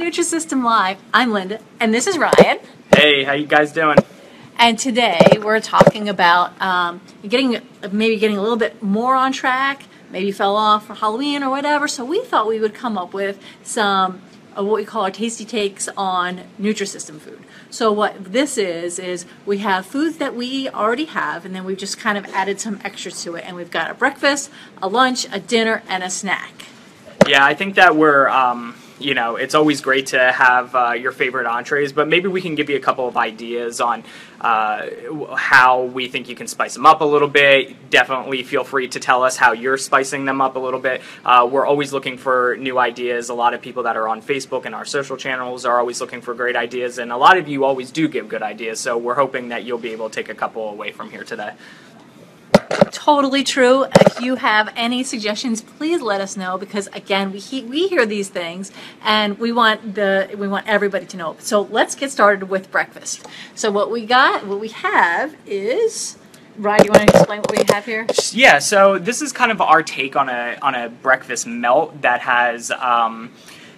Nutrisystem Live. I'm Linda, and this is Ryan. Hey, how you guys doing? And today we're talking about um, getting maybe getting a little bit more on track. Maybe fell off for Halloween or whatever. So we thought we would come up with some of what we call our tasty takes on Nutrisystem food. So what this is is we have foods that we already have, and then we've just kind of added some extras to it. And we've got a breakfast, a lunch, a dinner, and a snack. Yeah, I think that we're, um, you know, it's always great to have uh, your favorite entrees, but maybe we can give you a couple of ideas on uh, how we think you can spice them up a little bit. Definitely feel free to tell us how you're spicing them up a little bit. Uh, we're always looking for new ideas. A lot of people that are on Facebook and our social channels are always looking for great ideas, and a lot of you always do give good ideas, so we're hoping that you'll be able to take a couple away from here today. Totally true. If you have any suggestions, please let us know because again, we he- we hear these things and we want the we want everybody to know. So let's get started with breakfast. So what we got, what we have is. Ryan, you want to explain what we have here? Yeah, so this is kind of our take on a on a breakfast melt that has. Um,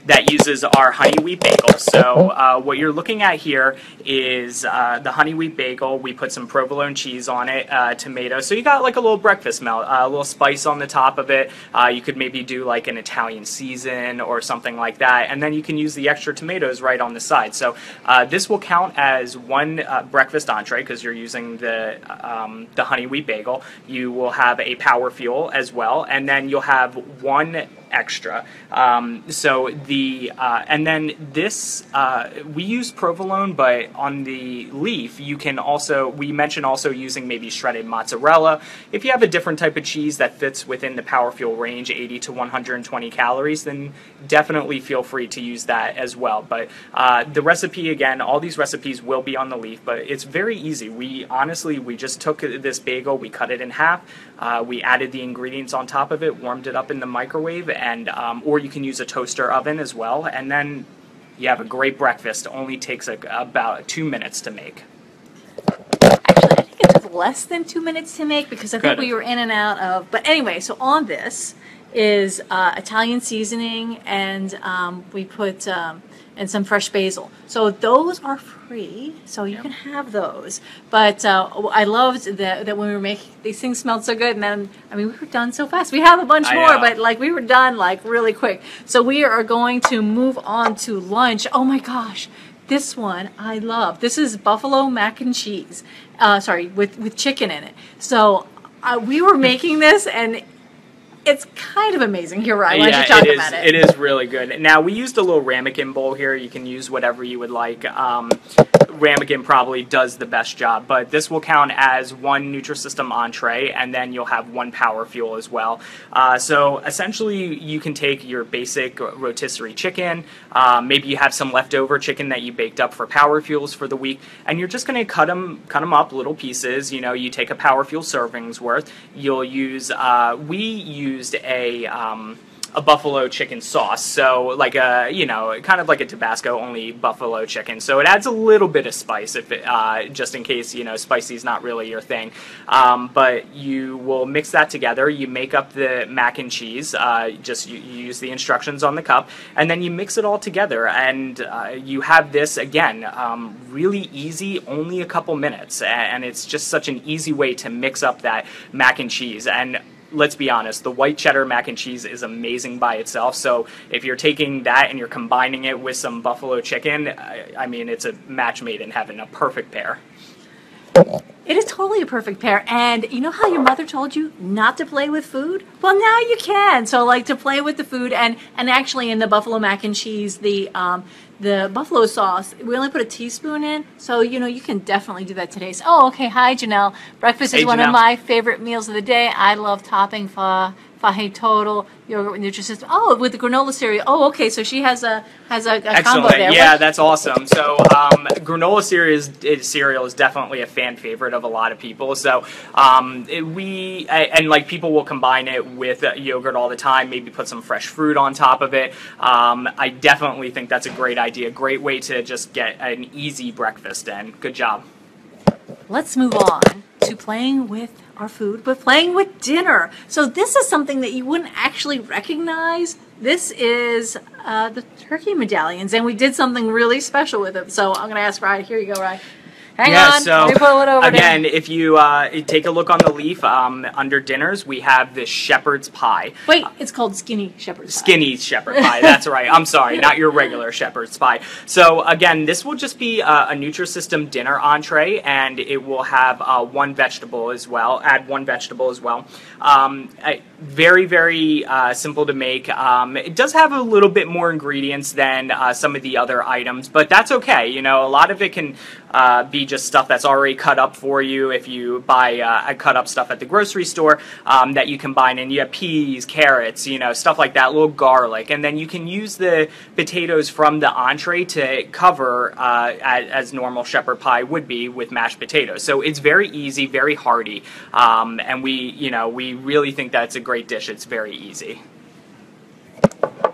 that uses our honey wheat bagel. So uh, what you're looking at here is uh, the honey wheat bagel. We put some provolone cheese on it, uh, tomato. So you got like a little breakfast melt, uh, a little spice on the top of it. Uh, you could maybe do like an Italian season or something like that, and then you can use the extra tomatoes right on the side. So uh, this will count as one breakfast entree because you're using the um, the honey wheat bagel. You will have a power fuel as well, and then you'll have one extra. Um, so the uh, and then this uh, we use provolone, but on the leaf you can also we mentioned also using maybe shredded mozzarella. If you have a different type of cheese that fits within the power fuel range, 80 to 120 calories, then definitely feel free to use that as well. But uh, the recipe again, all these recipes will be on the leaf, but it's very easy. We honestly we just took this bagel, we cut it in half, uh, we added the ingredients on top of it, warmed it up in the microwave and um, or you can use a toaster oven as well, and then you have a great breakfast. Only takes a, about two minutes to make. Actually, I think it took less than two minutes to make because I think Good. we were in and out of. But anyway, so on this is uh, Italian seasoning, and um, we put um, and some fresh basil. So those are free, so you Yep. can have those. But uh, I loved that, that when we were making these things smelled so good, and then I mean we were done so fast. We have a bunch I more, know. but like we were done like really quick. So we are going to move on to lunch. Oh my gosh. This one I love. This is buffalo mac and cheese. Uh, sorry, with with chicken in it. So uh, we were making this, and it's kind of amazing. You're right. Why don't you talk it is. about It is really good. Now we used a little ramekin bowl here. You can use whatever you would like. Um, ramekin probably does the best job, but this will count as one Nutrisystem entree, and then you'll have one power fuel as well. Uh, so essentially, you can take your basic rotisserie chicken. Um, maybe you have some leftover chicken that you baked up for power fuels for the week, and you're just going to cut them, cut them up little pieces. You know, you take a power fuel serving's worth. You'll use. Uh, we used a. Um, a buffalo chicken sauce. So like a you know kind of like a Tabasco only buffalo chicken. So it adds a little bit of spice if it, uh, just in case you know spicy is not really your thing. Um, but you will mix that together. You make up the mac and cheese. Uh, just you, you use the instructions on the cup, and then you mix it all together, and uh, you have this again um, really easy, only a couple minutes, and it's just such an easy way to mix up that mac and cheese and let's be honest, the white cheddar mac and cheese is amazing by itself. So if you're taking that and you're combining it with some buffalo chicken, I, I mean, it's a match made in heaven, a perfect pair. It is totally a perfect pair. And you know how your mother told you not to play with food? Well, now you can. So like to play with the food and and actually in the buffalo mac and cheese, the um the buffalo sauce, we only put a teaspoon in. So you know you can definitely do that today. So, oh, okay. Hi, Janelle. Breakfast is Hey, one of my favorite meals of the day. I love topping fa Fage total yogurt with Nutrisystem. Oh, with the granola cereal. Oh, okay. So she has a has a, a combo Excellent. there. Yeah, that's awesome. So um, granola cereal is, is- cereal is definitely a fan favorite of a lot of people. So um, it- we and like people will combine it with uh, yogurt all the time. Maybe put some fresh fruit on top of it. Um, I definitely think that's a great idea. Great way to just get an easy breakfast in. Good job. let's move on to playing with our food, but playing with dinner. So this is something that you wouldn't actually recognize this is uh, the turkey medallions, and we did something really special with it. So I'm going to ask Ryan. Here you go, Ryan. Hang yeah, on. so Let me pull it over again, if you uh, take a look on the leaf um, under dinners, we have the shepherd's pie. Wait, it's called skinny shepherd's pie. Skinny shepherd pie. That's right. I'm sorry, not your regular shepherd's pie. So again, this will just be uh, a Nutrisystem dinner entree, and it will have uh, one vegetable as well. Add one vegetable as well. Um, I, very very uh, simple to make. Um, it does have a little bit more ingredients than uh, some of the other items, but that's okay. You know, a lot of it can uh, be just stuff that's already cut up for you if you buy uh, cut up stuff at the grocery store um, that you combine in. You have peas, carrots, you know, stuff like that, little garlic, and then you can use the potatoes from the entree to cover uh, as, normal shepherd pie would be with mashed potatoes. So it's very easy, very hearty, um, and we, you know, we really think that's a great dish. It's very easy.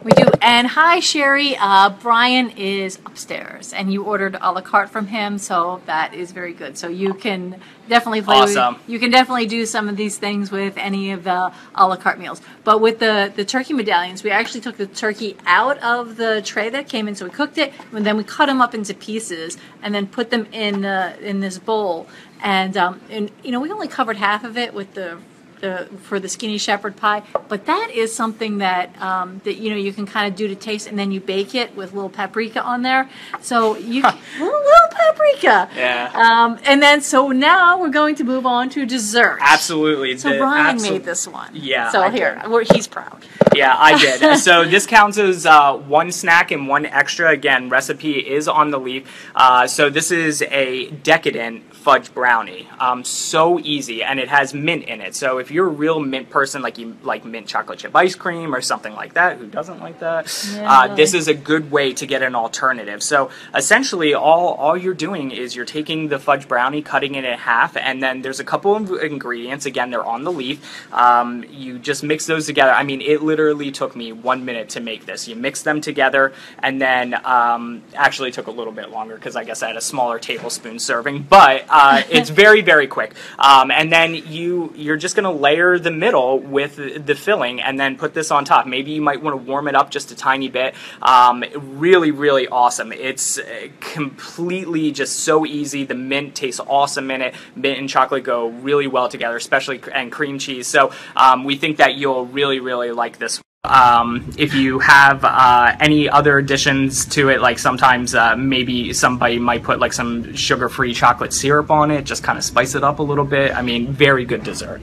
We do. And hi, Sherry. Uh, Brian is upstairs, and you ordered a la carte from him, so that is very good. So you can definitely play. Awesome. With, you can definitely do some of these things with any of the a la carte meals. But with the the turkey medallions, we actually took the turkey out of the tray that came in, so we cooked it, and then we cut them up into pieces, and then put them in uh, in this bowl. And um, and you know, we only covered half of it with the the, for the skinny shepherd pie. But that is something that um, that you know you can kind of do to taste, and then you bake it with little paprika on there. So you can, little, little paprika. Yeah. Um, and then so now we're going to move on to dessert. Absolutely. So The Brian absol- made this one. Yeah, So I here, did. we're, he's proud. Yeah, I did. so this counts as uh, one snack and one extra. Again, recipe is on the leaf. Uh, so this is a decadent fudge brownie. Um, so easy, and it has mint in it. So if you're a real mint person, like you like mint chocolate chip ice cream or something like that, who doesn't like that? Yeah. Uh, this is a good way to get an alternative. So essentially, all all you're doing is you're taking the fudge brownie, cutting it in half, and then there's a couple of ingredients. Again, they're on the leaf. Um, you just mix those together. I mean, it literally took me one minute to make this. You mix them together, and then um, actually took a little bit longer because I guess I had a smaller tablespoon serving, but uh, it's very very quick. Um, and then you you're just gonna layer the middle with the filling, and then put this on top. Maybe you might want to warm it up just a tiny bit. Um, really really awesome. It's uh, completely just so easy. The mint tastes awesome in it. Mint and chocolate go really well together, especially and cream cheese. So um, we think that you'll really really like this. Um, if you have uh, any other additions to it, like sometimes uh, maybe somebody might put like some sugar-free chocolate syrup on it, just kind of spice it up a little bit. I mean, very good dessert.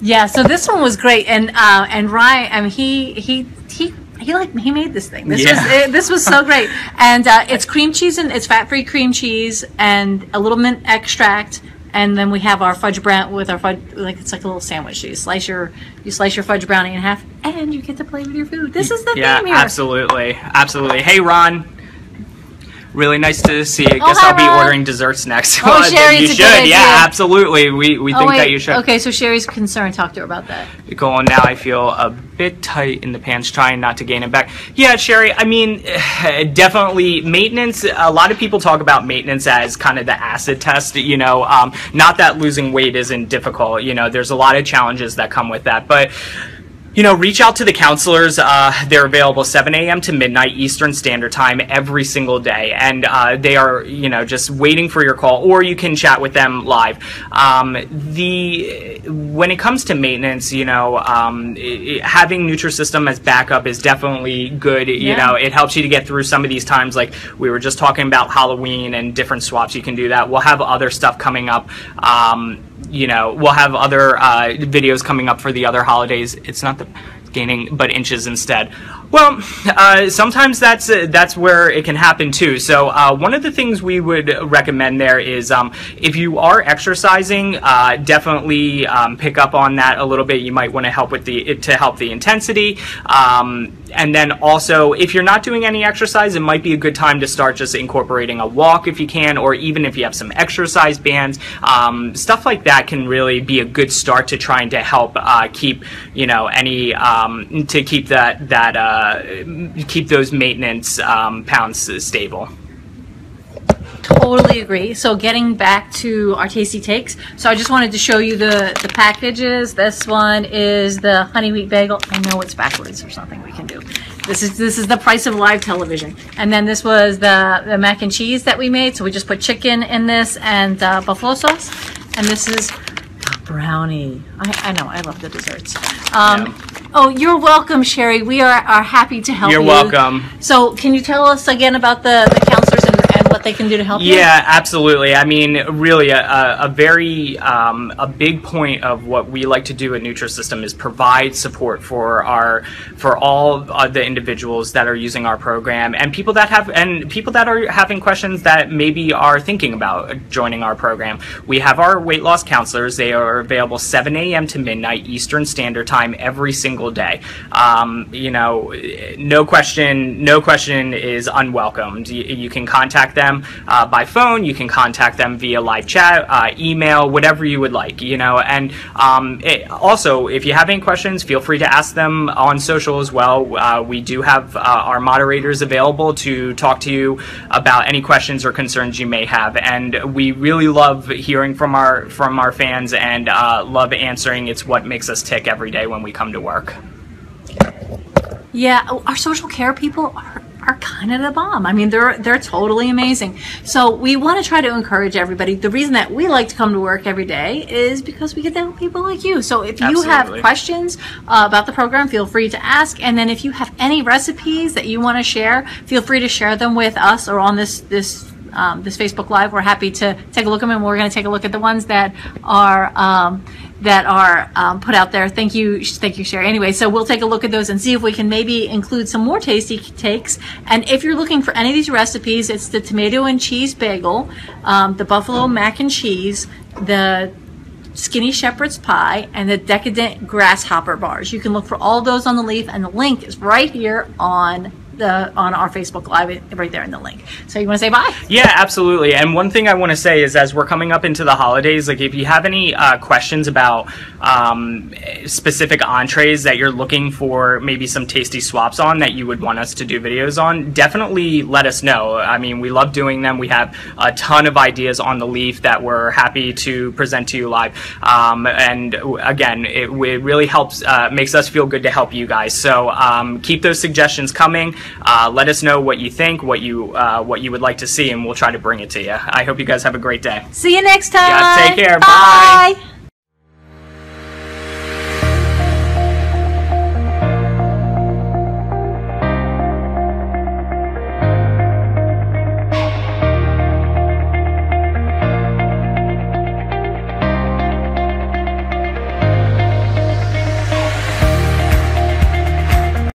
Yeah. So this one was great, and uh, and Ryan, I mean, he he he. He like he made this thing. This Yeah. was it, this was so great, and uh, it's cream cheese and it's fat free cream cheese and a little mint extract, and then we have our fudge brown with our fudge like it's like a little sandwich. So you slice your you slice your fudge brownie in half, and you get to play with your food. This is the Yeah, theme here. absolutely, absolutely. Hey, Ron. Really nice to see you. Oh, Guess I'll be ordering desserts next. Oh, Sherry, you it's a should. good Yeah, idea. absolutely. We we Oh think wait. that you should. Okay, so Sherry's concerned. Talk to her about that. Going now, I feel a bit tight in the pants, trying not to gain it back. Yeah, Sherry. I mean, definitely maintenance. A lot of people talk about maintenance as kind of the acid test. You know, um, not that losing weight isn't difficult. You know, there's a lot of challenges that come with that, but you know, reach out to the counselors. Uh, they're available 7 a.m. to midnight Eastern Standard Time every single day, and uh, they are, you know, just waiting for your call, or you can chat with them live. Um, the when it comes to maintenance, you know, um, i- i- having Nutrisystem as backup is definitely good. You Yeah. know, it helps you to get through some of these times. Like we were just talking about Halloween and different swaps. You can do that. We'll have other stuff coming up. Um, you know, we'll have other uh, videos coming up for the other holidays. It's not the gaining, but inches instead. Well, uh, sometimes that's uh, that's where it can happen too. So uh, one of the things we would recommend there is um, if you are exercising, uh, definitely um, pick up on that a little bit. You might want to help with the to help the intensity. Um, and then also, if you're not doing any exercise, it might be a good time to start just incorporating a walk if you can, or even if you have some exercise bands. Um, stuff like that can really be a good start to trying to help uh, keep, you know, any um, to keep that that uh, keep those maintenance um, pounds stable. totally agree. So getting back to our tasty takes, so I just wanted to show you the the packages. This one is the honey wheat bagel. I know it's backwards or something we can do. This is this is the price of live television. And then this was the the mac and cheese that we made. So we just put chicken in this and uh, buffalo sauce. And this is brownie. I, I know I love the desserts. Um, Yeah. Oh, you're welcome, Sherry. We are, are happy to help You're you. welcome. So, can you tell us again about the, the and what they can do to help you? Yeah, absolutely. I mean, really, a, a, very um, a big point of what we like to do at Nutrisystem is provide support for our for all uh, the individuals that are using our program and people that have and people that are having questions that maybe are thinking about joining our program. We have our weight loss counselors. They are available 7 a.m. to midnight Eastern Standard Time every single day. Um, you know, no question, no question is unwelcomed. You, you can contact them uh, by phone. You can contact them via live chat, uh, email, whatever you would like. You know, and um, it, also if you have any questions, feel free to ask them on social as well. Uh, we do have uh, our moderators available to talk to you about any questions or concerns you may have, and we really love hearing from our from our fans and uh, love answering. It's what makes us tick every day when we come to work. Yeah, our social care people are, are kind of the bomb. I mean, they're they're totally amazing. So we want to try to encourage everybody. The reason that we like to come to work every day is because we get to help people like you. So if you have questions uh, about the program, feel free to ask. And then if you have any recipes that you want to share, feel free to share them with us or on this this um, this Facebook Live. We're happy to take a look at them, and we're going to take a look at the ones that are um, that are um, put out there. Thank you, thank you, Sherry. Anyway, so we'll take a look at those and see if we can maybe include some more tasty takes. And if you're looking for any of these recipes, it's the tomato and cheese bagel, um, the buffalo mac and cheese, the skinny shepherd's pie, and the decadent grasshopper bars. You can look for all those on the leaf, and the link is right here on the on our Facebook Live, right there in the link. So you want to say bye? Yeah, absolutely. And one thing I want to say is, as we're coming up into the holidays, like if you have any uh, questions about um, specific entrees that you're looking for, maybe some tasty swaps on that you would want us to do videos on, definitely let us know. I mean, we love doing them. We have a ton of ideas on the leaf that we're happy to present to you live. Um, and again, it, it really helps, uh, makes us feel good to help you guys. So um, keep those suggestions coming. Uh, let us know what you think, what you uh, what you would like to see, and we'll try to bring it to you. I hope you guys have a great day. See you next time. Yeah, take care. Bye. Bye.